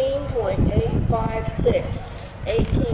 18.856, 18.